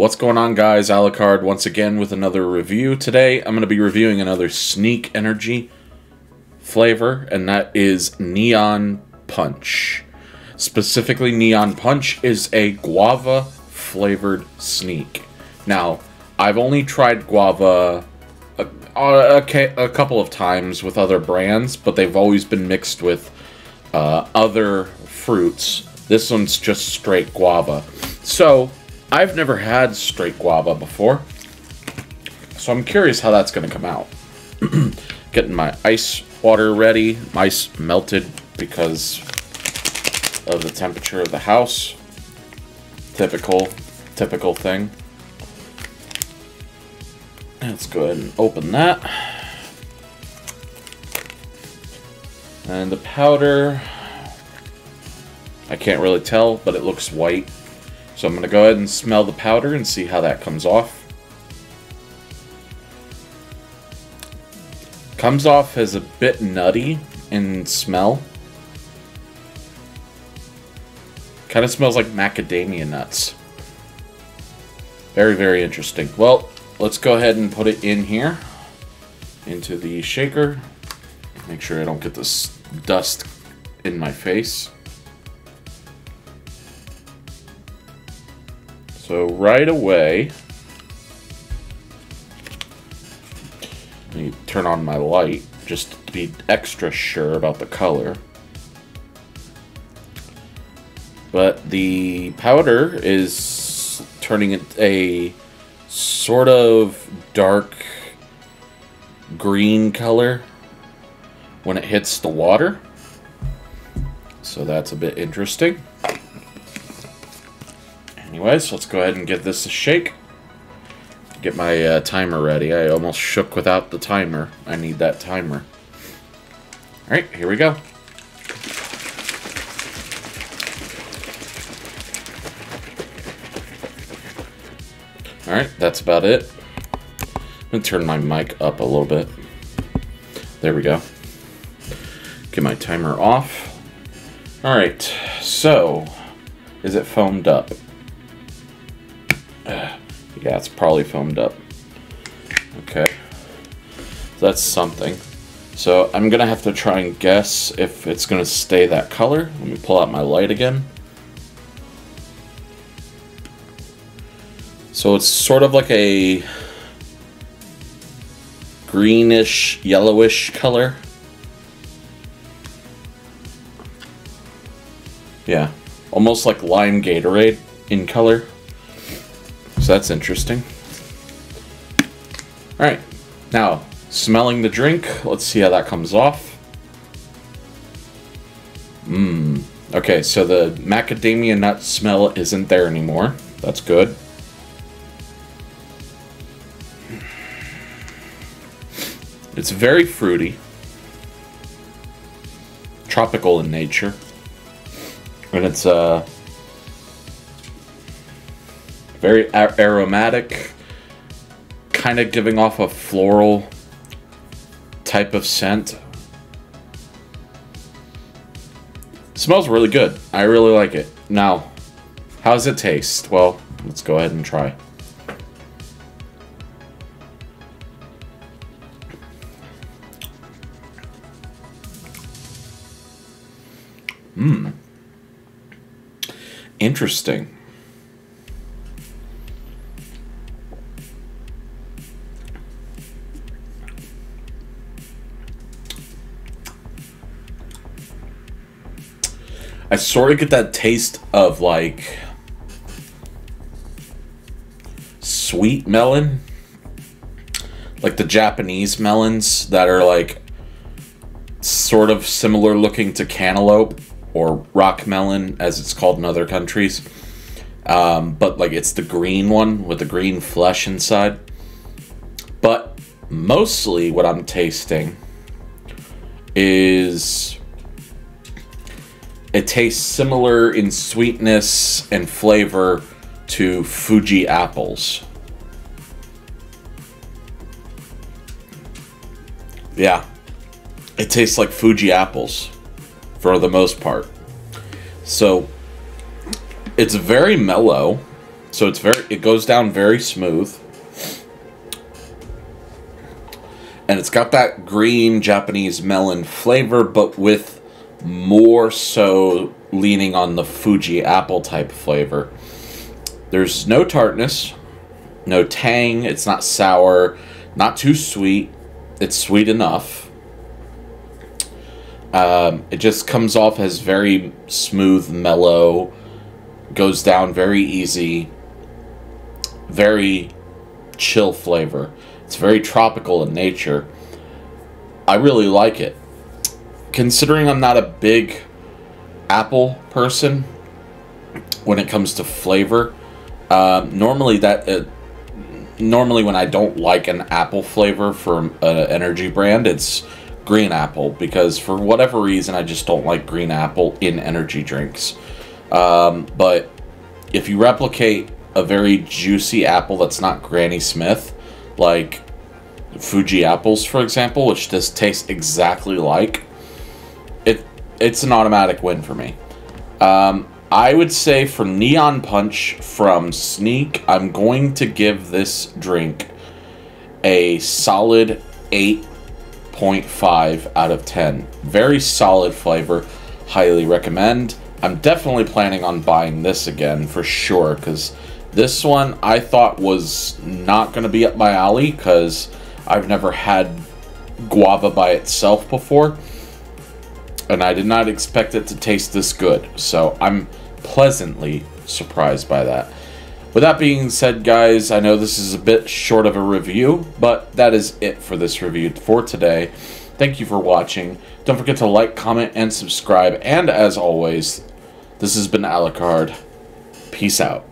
What's going on, guys? Alucard once again with another review. Today, I'm going to be reviewing another Sneak Energy flavor, and that is Neon Punch. Specifically, Neon Punch is a guava flavored sneak. Now, I've only tried guava a, a, a couple of times with other brands, but they've always been mixed with uh, other fruits. This one's just straight guava. So, I've never had straight guava before. So I'm curious how that's going to come out. Getting my ice water ready. Ice melted because of the temperature of the house. Typical, typical thing. Let's go ahead and open that. And the powder, I can't really tell, but it looks white. So I'm going to go ahead and smell the powder and see how that comes off. Comes off as a bit nutty in smell. Kind of smells like macadamia nuts. Very, very interesting. Well, let's go ahead and put it in here. Into the shaker. Make sure I don't get this dust in my face. So right away, let me turn on my light just to be extra sure about the color. But the powder is turning it a sort of dark green color when it hits the water. So that's a bit interesting. Anyways, let's go ahead and give this a shake. Get my uh, timer ready. I almost shook without the timer. I need that timer. Alright, here we go. Alright, that's about it. I'm going to turn my mic up a little bit. There we go. Get my timer off. Alright, so, is it foamed up? Yeah, it's probably foamed up. Okay. So that's something. So I'm to have to try and guess if it's to stay that color. Let me pull out my light again. So it's sort of like a greenish, yellowish color. Yeah, almost like lime Gatorade in color. That's interesting. Alright, now, smelling the drink. Let's see how that comes off. Mmm. Okay, so the macadamia nut smell isn't there anymore. That's good. It's very fruity. Tropical in nature. And it's, uh, very aromatic, kind of giving off a floral type of scent. smells really good. I really like it. Now, how does it taste? Well, let's go ahead and try. Mmm. Interesting. I sort of get that taste of like sweet melon. Like the Japanese melons that are like sort of similar looking to cantaloupe or rock melon as it's called in other countries. Um, but like it's the green one with the green flesh inside. But mostly what I'm tasting is it tastes similar in sweetness and flavor to Fuji apples. Yeah, it tastes like Fuji apples for the most part. So it's very mellow. So it's very it goes down very smooth. And it's got that green Japanese melon flavor, but with more so leaning on the Fuji apple type flavor. There's no tartness, no tang, it's not sour, not too sweet. It's sweet enough. Um, it just comes off as very smooth, mellow, goes down very easy, very chill flavor. It's very tropical in nature. I really like it. Considering I'm not a big apple person when it comes to flavor, uh, normally that uh, normally when I don't like an apple flavor from an energy brand, it's green apple because for whatever reason I just don't like green apple in energy drinks. Um, but if you replicate a very juicy apple that's not Granny Smith, like Fuji apples, for example, which this tastes exactly like, it's an automatic win for me. Um, I would say for Neon Punch from Sneak, I'm going to give this drink a solid 8.5 out of 10. Very solid flavor. Highly recommend. I'm definitely planning on buying this again for sure because this one I thought was not going to be up my alley because I've never had guava by itself before. And I did not expect it to taste this good. So I'm pleasantly surprised by that. With that being said, guys, I know this is a bit short of a review, but that is it for this review for today. Thank you for watching. Don't forget to like, comment, and subscribe. And as always, this has been Alucard. Peace out.